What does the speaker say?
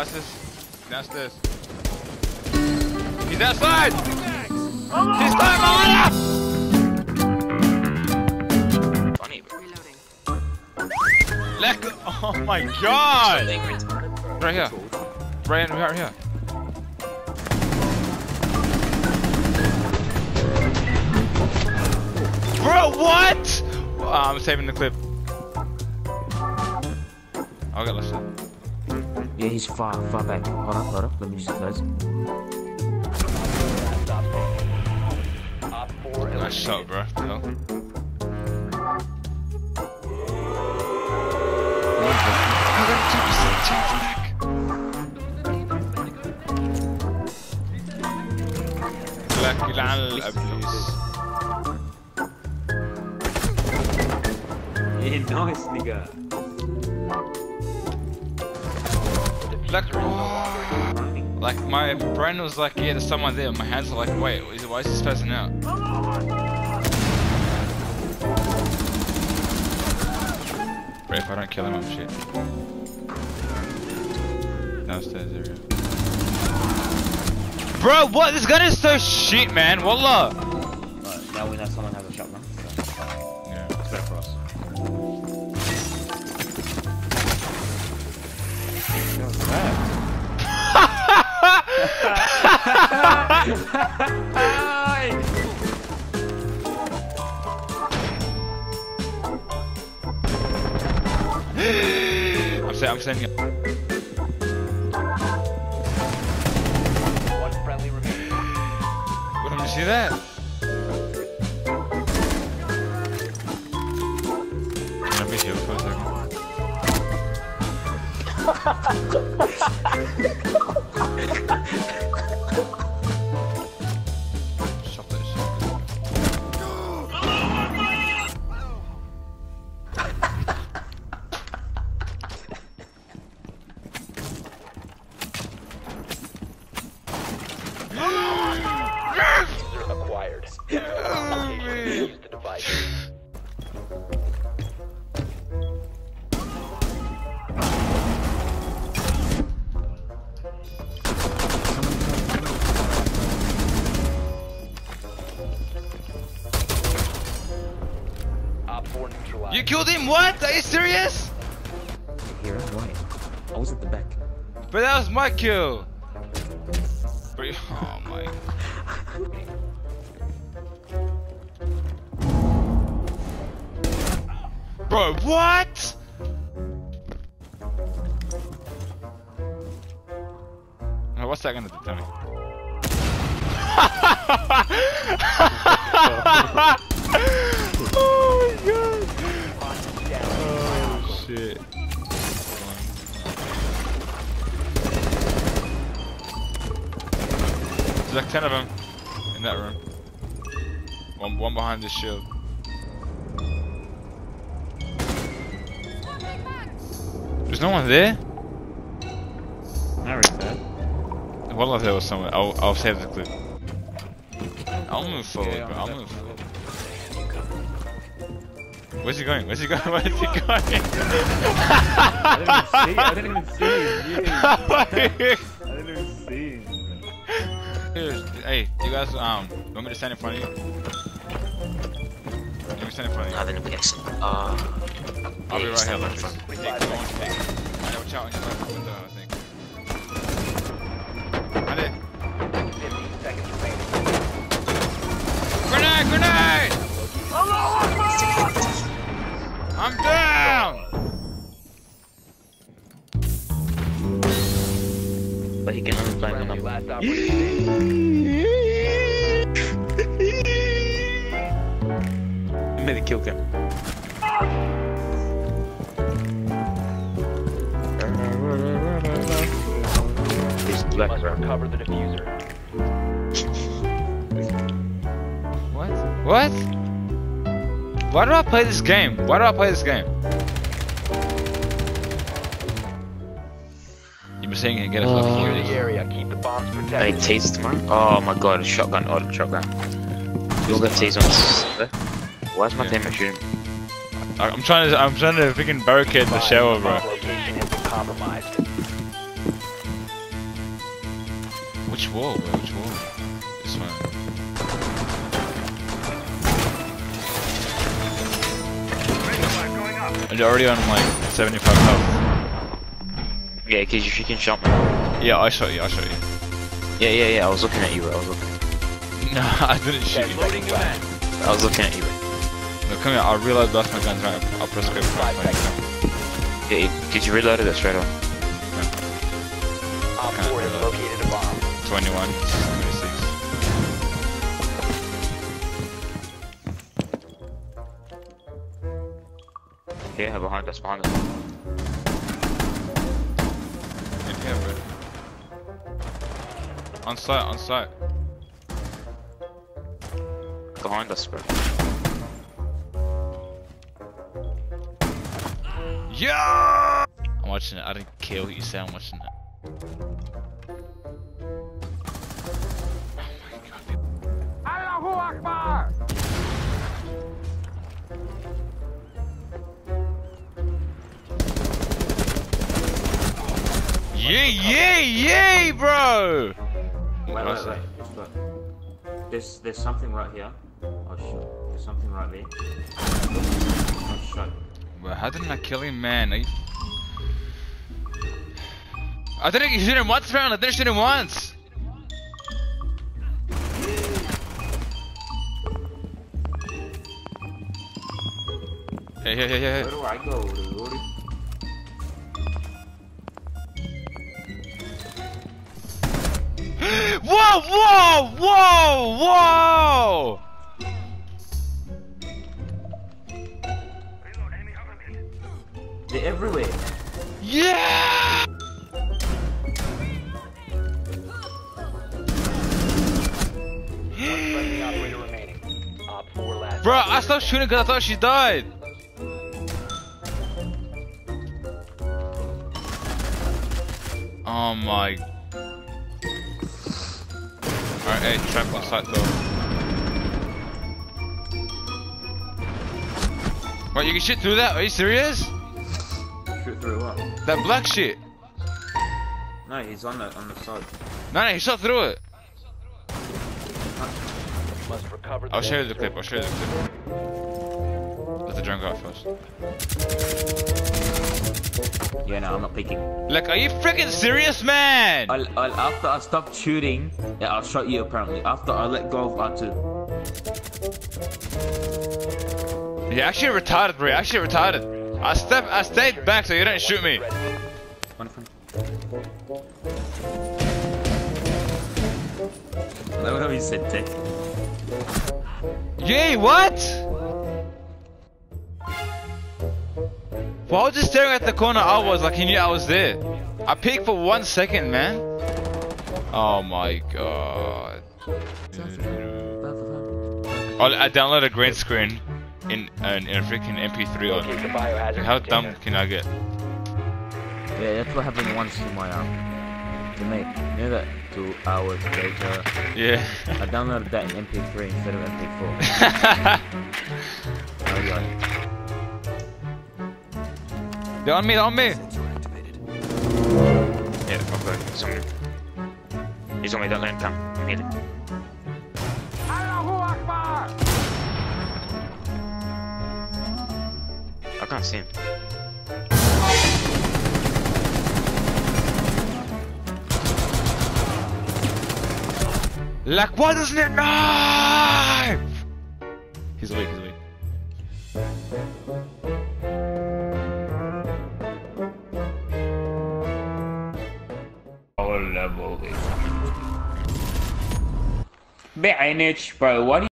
Downstairs. Downstairs. He's outside! He's climbing my ladder! Funny, bro. Let go. Oh my god! Being retarded, bro. Right here. Right, in, right here. Bro, what? Oh, I'm saving the clip. I'll get lost. Yeah, he's far, far back. Hold up, hold up. Let me just close. Nice shot, bro. The hell? I got a 2% chance back. لك يلعن الابليس Yeah, nice, nigga. like like my brain was like yeah there's someone there. My hands were like wait why is this person out? If I don't kill him I'm shit. Downstairs area. Bro what? This gun is so shit man. Wallah I'm saying I'm saying One friendly remaining. What did you see that? Let me heal for a second. Use the device. Op 4 neutralized. You killed him? What? Are you serious? Here, why? I was at the back. But that was my kill. Bro, what? Oh, what's that gonna do to me? oh my god! Oh shit. There's like 10 of them in that room. One, one behind this shield. There's no one there? I already said. Well, if there was someone, I'll, I'll save the clip. I'll move forward, Yeah, bro. I'm I'll move forward. Where's he going? Where's he going? Where's he going? I didn't even see. I didn't even see. Here. I didn't even see. Here's- hey, you guys, um, want me to stand in front of you? Let me stand in front of you. Nah, then we get uh, I'll be right here stand like in this. front. Nick, go on, Nick. I know, watch out on your window, I think. I did. 15 seconds remaining. Grenade! Grenade! I'm down! But he can only fly when Friendly I'm last operator. Made a kill cam. He's black, Must bro. recover the defuser. What? What? Why do I play this game? Why do I play this game? You been saying it, get us off Secure here. the area. Keep the bombs protected. I taste man. Oh my god, a shotgun, oh, the shotgun. You'll get tased on this. Why is my Yeah. teammate shooting? I- I'm trying to, I'm trying to freaking barricade the shower, bro. Location has been compromised. Which wall? Bro? Which wall? This one. And you're already on like 75 health. Yeah, cause you freaking shot me. Yeah, I shot you. I shot you. Yeah, yeah, yeah. I was looking at you, bro. I was looking. No, I didn't shoot you. Loading new mag. I was looking at you, bro. No, come here. I realized that's my gun. Right, I'll press script. Five seconds. Yeah, you, cause you reloaded it straight away. Op 4 has located a bomb. 21, 26. Yeah, behind us, behind us. In here, bro. On site, on site. Behind us, bro. Yeah! I'm watching it. I didn't care what you say. I'm watching it. Yay, yay, yay, bro! Wait, What wait, was wait. Just look. There's there's something right here. Oh shit. There's something right there. Oh shit. Bro, how didn't I kill him, man? You... I didn't shoot him once, man. I didn't shoot him once. Hey, hey, hey, hey, Where do I go, everywhere. Yeah! Friendly operator remaining. Op 4 last. Bro, I stopped shooting because I thought she died. Oh my. Alright, hey, trap on site though. What, you can shoot through that? Are you serious? Shoot through what? That black shit. No, he's on the on the side. No, no, he shot through it. Must recover the I'll show you the clip, I'll show you the clip. Let the drone go out first. Yeah, no, I'm not peeking. Like, are you freaking serious, man? I'll, I'll, after I stopped shooting, yeah, I'll shot you apparently. After I let go of R2. You're actually retarded, bro. You're actually retarded. I step, I stayed back so you didn't shoot me. One from. No, no, he said tech. Yay, what? Why was he staring at the corner I was like he knew I was there? I peeked for one second, man. Oh my god. I downloaded a green screen in, an, in a freaking MP3 on. biohazard How container. dumb can I get? Yeah, that's what happened once to my um, to me. You know that two hours later, Yeah. I downloaded that in MP3 instead of MP4. oh yeah. They're on me, they're on me. Yeah, I've got he's on me. He's on me, don't let him come. I'm can't see him. Like, why doesn't it knife? He's weak, he's weak. بعينك bro, why do you